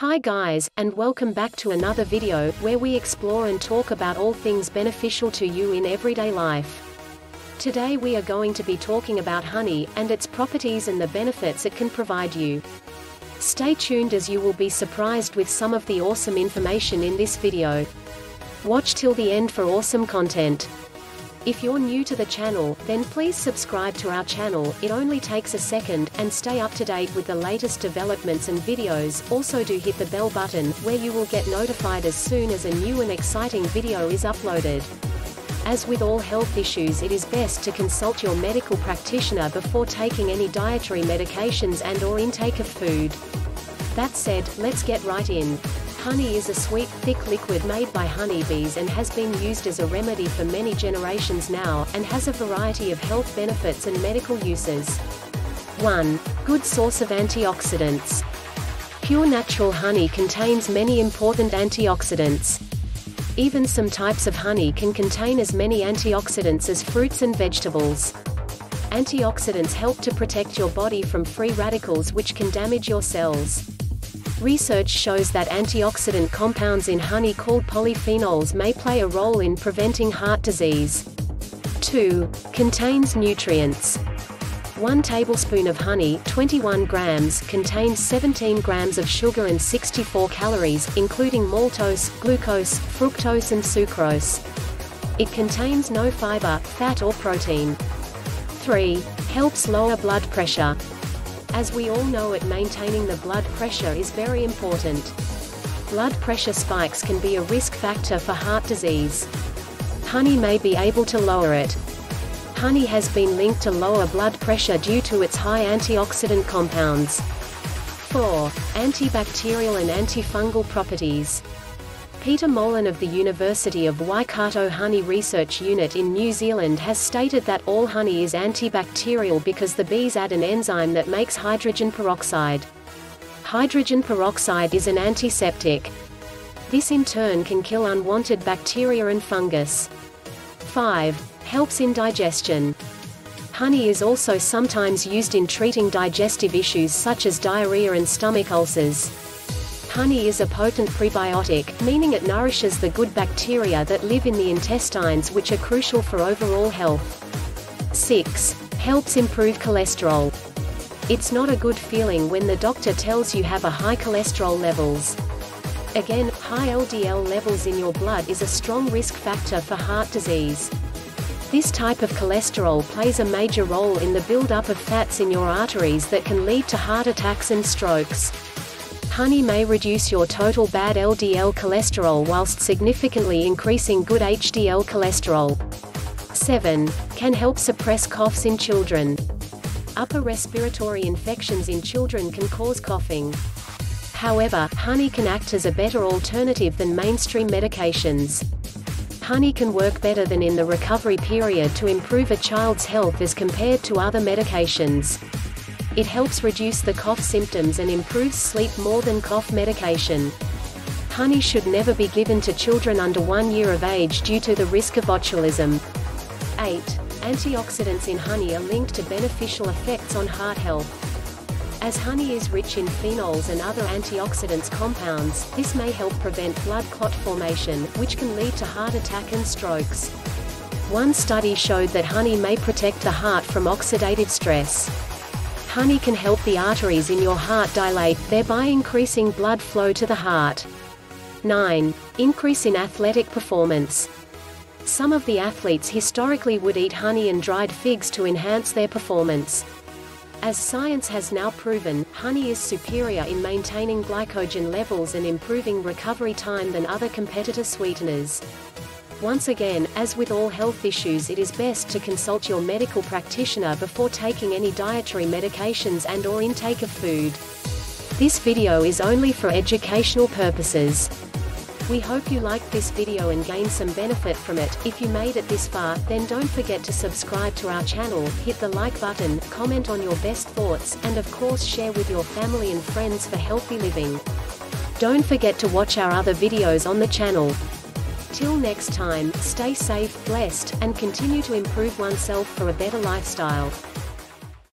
Hi guys, and welcome back to another video, where we explore and talk about all things beneficial to you in everyday life. Today we are going to be talking about honey, and its properties and the benefits it can provide you. Stay tuned as you will be surprised with some of the awesome information in this video. Watch till the end for awesome content. If you're new to the channel, then please subscribe to our channel, it only takes a second, and stay up to date with the latest developments and videos, also do hit the bell button, where you will get notified as soon as a new and exciting video is uploaded. As with all health issues it is best to consult your medical practitioner before taking any dietary medications and or intake of food. That said, let's get right in. Honey is a sweet, thick liquid made by honeybees and has been used as a remedy for many generations now, and has a variety of health benefits and medical uses. 1. Good source of antioxidants. Pure natural honey contains many important antioxidants. Even some types of honey can contain as many antioxidants as fruits and vegetables. Antioxidants help to protect your body from free radicals which can damage your cells. Research shows that antioxidant compounds in honey called polyphenols may play a role in preventing heart disease. 2. Contains nutrients. 1 tablespoon of honey 21 grams, contains 17 grams of sugar and 64 calories, including maltose, glucose, fructose and sucrose. It contains no fiber, fat or protein. 3. Helps lower blood pressure. As we all know it maintaining the blood pressure is very important. Blood pressure spikes can be a risk factor for heart disease. Honey may be able to lower it. Honey has been linked to lower blood pressure due to its high antioxidant compounds. 4. Antibacterial and antifungal properties. Peter Molan of the University of Waikato Honey Research Unit in New Zealand has stated that all honey is antibacterial because the bees add an enzyme that makes hydrogen peroxide. Hydrogen peroxide is an antiseptic. This in turn can kill unwanted bacteria and fungus. 5. Helps in digestion. Honey is also sometimes used in treating digestive issues such as diarrhea and stomach ulcers. Honey is a potent prebiotic, meaning it nourishes the good bacteria that live in the intestines which are crucial for overall health. 6. Helps improve cholesterol. It's not a good feeling when the doctor tells you have a high cholesterol levels. Again, high LDL levels in your blood is a strong risk factor for heart disease. This type of cholesterol plays a major role in the buildup of fats in your arteries that can lead to heart attacks and strokes. Honey may reduce your total bad LDL cholesterol whilst significantly increasing good HDL cholesterol. 7. Can help suppress coughs in children. Upper respiratory infections in children can cause coughing. However, honey can act as a better alternative than mainstream medications. Honey can work better than in the recovery period to improve a child's health as compared to other medications. It helps reduce the cough symptoms and improves sleep more than cough medication. Honey should never be given to children under one year of age due to the risk of botulism. 8. Antioxidants in honey are linked to beneficial effects on heart health. As honey is rich in phenols and other antioxidants compounds, this may help prevent blood clot formation, which can lead to heart attack and strokes. One study showed that honey may protect the heart from oxidative stress. Honey can help the arteries in your heart dilate, thereby increasing blood flow to the heart. 9. Increase in athletic performance. Some of the athletes historically would eat honey and dried figs to enhance their performance. As science has now proven, honey is superior in maintaining glycogen levels and improving recovery time than other competitor sweeteners. Once again, as with all health issues it is best to consult your medical practitioner before taking any dietary medications and or intake of food. This video is only for educational purposes. We hope you liked this video and gained some benefit from it. If you made it this far, then don't forget to subscribe to our channel, hit the like button, comment on your best thoughts, and of course share with your family and friends for healthy living. Don't forget to watch our other videos on the channel. Till next time, stay safe, blessed, and continue to improve oneself for a better lifestyle.